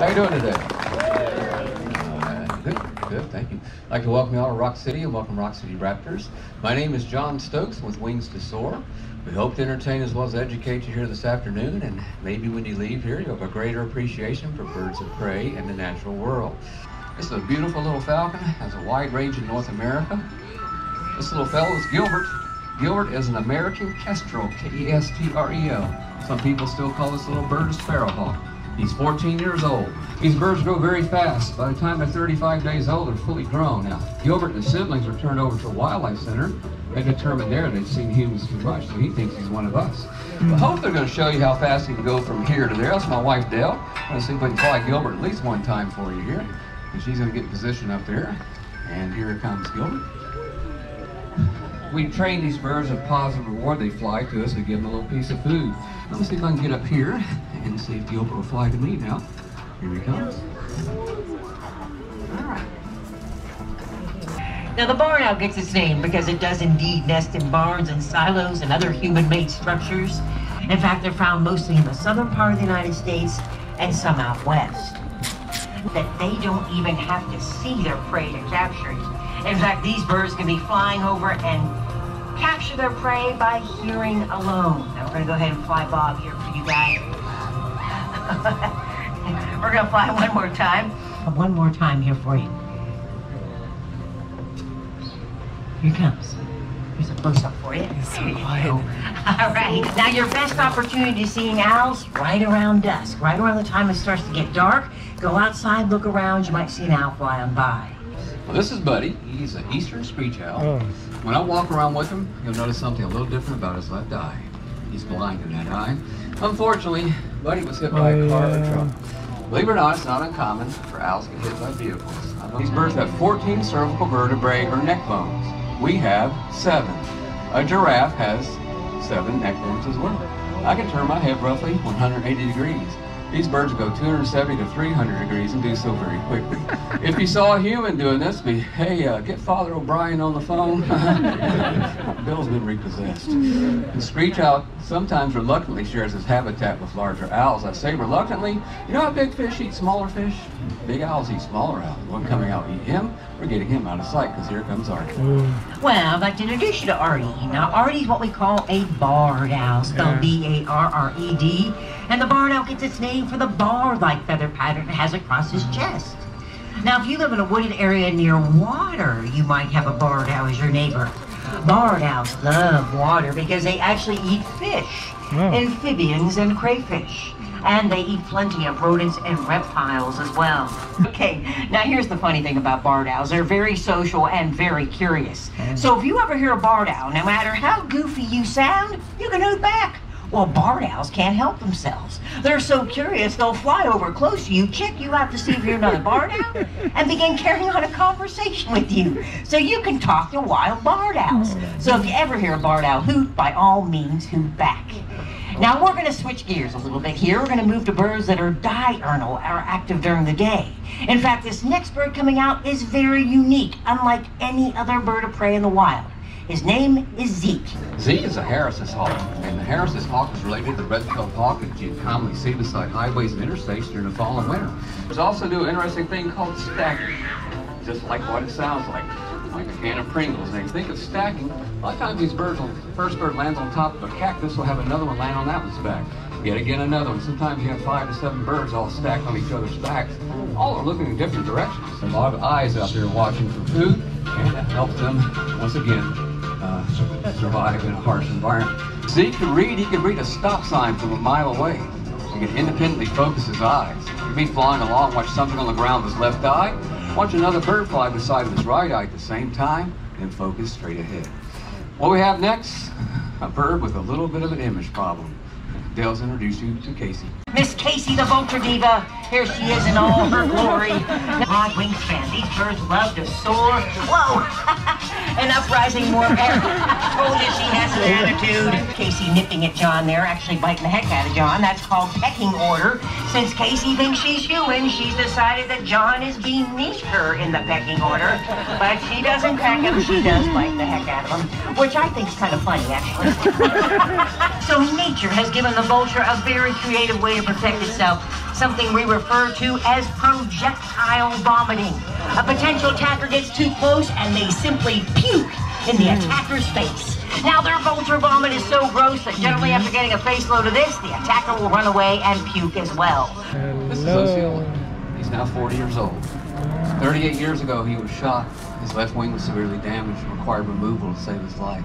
How you doing today? Good, good, thank you. I'd like to welcome you all to Rock City and welcome Rock City Raptors. My name is John Stokes with Wings to Soar. We hope to entertain as well as educate you here this afternoon, and maybe when you leave here, you'll have a greater appreciation for birds of prey and the natural world. This is a beautiful little falcon, has a wide range in North America. This little fellow is Gilbert. Gilbert is an American kestrel, K-E-S-T-R-E-L. Some people still call this little bird a sparrowhawk. He's 14 years old. These birds grow very fast. By the time they're 35 days old, they're fully grown. Now, Gilbert and his siblings were turned over to a wildlife center. They determined there they'd seen humans too much, so he thinks he's one of us. I hmm. hope they're going to show you how fast he can go from here to there. That's my wife, Dale. I'm going to see if we can fly Gilbert at least one time for you here. And she's going to get in position up there. And here comes Gilbert. We train these birds with positive reward. They fly to us. We give them a little piece of food. Let me see if I can get up here and see if the Gilbert will fly to me now. Here he comes. Now, the barn owl gets its name because it does indeed nest in barns and silos and other human-made structures. In fact, they're found mostly in the southern part of the United States and some out west. That they don't even have to see their prey to capture it. In fact, these birds can be flying over and capture their prey by hearing alone. Now, we're going to go ahead and fly Bob here for you guys. we're going to fly one more time. One more time here for you. Here it comes. Here's a close up for you. so There you quiet. All right. Now, your best opportunity to seeing owls right around dusk, right around the time it starts to get dark. Go outside, look around. You might see an owl flying by. Well, this is Buddy. He's an eastern screech owl. Oh. When I walk around with him, you'll notice something a little different about his left eye. He's blind in that eye. Unfortunately, Buddy was hit by a car or truck. Believe it or not, it's not uncommon for owls to get hit by vehicles. These birds have 14 cervical vertebrae or neck bones. We have seven. A giraffe has seven neck bones as well. I can turn my head roughly 180 degrees. These birds go 270 to 300 degrees and do so very quickly. if you saw a human doing this, be, hey, uh, get Father O'Brien on the phone. Bill's been repossessed. The screech owl sometimes reluctantly shares his habitat with larger owls. I say reluctantly, you know how big fish eat smaller fish? Big owls eat smaller owls. One coming out eat him, we're getting him out of sight because here comes Artie. Well, I'd like to introduce you to Artie. Now, Artie's what we call a barred owl, spelled Yeah. B-A-R-R-E-D. And the barred owl gets its name for the bar-like feather pattern it has across his chest. Now, if you live in a wooded area near water, you might have a barred owl as your neighbor. Barred owls love water because they actually eat fish, Wow. amphibians, and crayfish. And they eat plenty of rodents and reptiles as well. Okay, now here's the funny thing about barred owls. They're very social and very curious. So if you ever hear a barred owl, no matter how goofy you sound, you can hoot back. Well, barred owls can't help themselves. They're so curious, they'll fly over close to you, check you out to see if you're not a barred owl, and begin carrying on a conversation with you. So you can talk to wild barred owls. So if you ever hear a barred owl hoot, by all means, hoot back. Now we're going to switch gears a little bit here. We're going to move to birds that are diurnal, are active during the day. In fact, this next bird coming out is very unique, unlike any other bird of prey in the wild. His name is Zeke. Z is a Harris's hawk, and the Harris's hawk is related to the red-tailed hawk that you commonly see beside highways and interstates during the fall and winter. There's also do an interesting thing called stacking, just like what it sounds like, like a can of Pringles. And think of stacking, a lot of times these birds, will, first bird lands on top of a cactus, will have another one land on that one's back. Yet again another one. Sometimes you have five to seven birds all stacked on each other's backs. All are looking in different directions. A lot of eyes out there watching for food, and that helps them, once again, uh, survive in a harsh environment. Zeke can read, he can read a stop sign from a mile away. He can independently focus his eyes. He can be flying along, watch something on the ground with his left eye, watch another bird fly beside his right eye at the same time, and focus straight ahead. What we have next, a bird with a little bit of an image problem. Dale's introduced you to Casey. Miss Casey the Vulture Diva. Here she is in all her glory. Broad wingspan. These birds love to soar. Whoa! An uprising warm air. Told you she has an attitude. Casey nipping at John there, actually biting the heck out of John. That's called pecking order. Since Casey thinks she's human, she's decided that John is beneath her in the pecking order. But she doesn't peck him, she does bite the heck out of him. Which I think is kind of funny, actually. So nature has given the vulture a very creative way to protect itself. Something we refer to as projectile vomiting. A potential attacker gets too close and they simply puke in the hmm. attacker's face. Now, their vulture vomit is so gross that generally mm-hmm. after getting a face load of this, the attacker will run away and puke as well. This is Hello. He's now 40 years old. 38 years ago, he was shot. His left wing was severely damaged and required removal to save his life.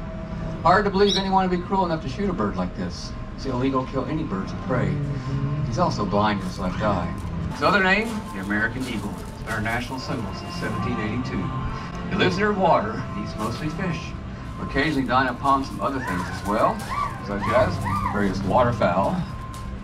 Hard to believe anyone would be cruel enough to shoot a bird like this. It's illegal to kill any birds of prey. He's also blind in his left eye. His other name, the American Eagle. It's been our national symbol since 1782. He lives near water, eats mostly fish. We occasionally dine upon some other things as well, such as various waterfowl,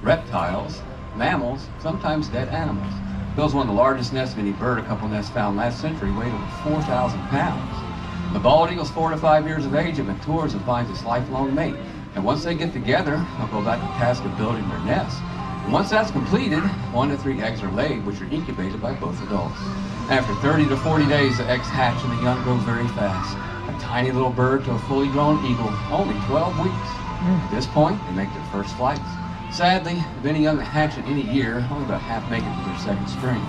reptiles, mammals, sometimes dead animals. Builds one of the largest nests of any bird, a couple nests found last century, weighed over 4,000 pounds. The bald eagle's four to five years of age, it matures and finds its lifelong mate. And once they get together, they'll go about the task of building their nest. And once that's completed, one to three eggs are laid, which are incubated by both adults. After 30 to 40 days, the eggs hatch and the young grow very fast. A tiny little bird to a fully grown eagle, only 12 weeks. At this point, they make their first flights. Sadly, if any young hatch in any year, only about half make it to their second spring.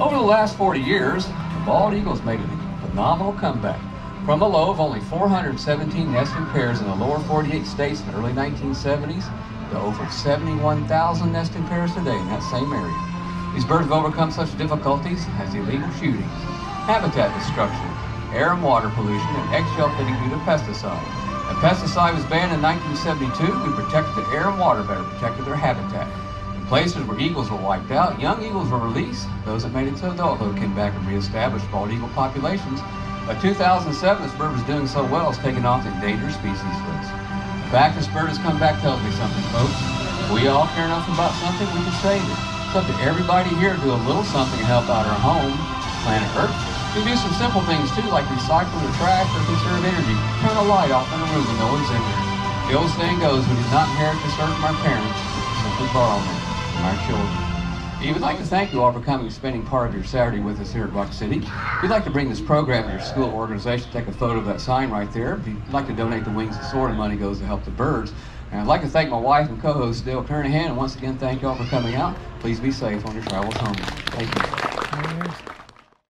Over the last 40 years, the bald eagle's made a phenomenal comeback. From a low of only 417 nesting pairs in the lower 48 states in the early 1970s to over 71,000 nesting pairs today in that same area. These birds have overcome such difficulties as illegal shootings, habitat destruction, air and water pollution, and eggshell pitting due to pesticide. When pesticide was banned in 1972, we protected the air and water better, protected their habitat. In places where eagles were wiped out, young eagles were released. Those that made it to adulthood came back and reestablished bald eagle populations. By 2007, this bird was doing so well, it's taken off the endangered species list. The fact this bird has come back tells me something, folks. We all care enough about something, we can save it. It's up to everybody here to do a little something to help out our home, planet Earth. We can do some simple things too, like recycle the trash or conserve energy. Turn a light off in a room when no one's in there. The old saying goes, we did not inherit this earth from our parents, simply borrowed it from our children. We would like to thank you all for coming and spending part of your Saturday with us here at Rock City. If you'd like to bring this program to your school organization, take a photo of that sign right there. If you'd like to donate the Wings to Soar, money goes to help the birds. And I'd like to thank my wife and co-host Dale Kernahan, and once again, thank you all for coming out. Please be safe on your travels home. Thank you.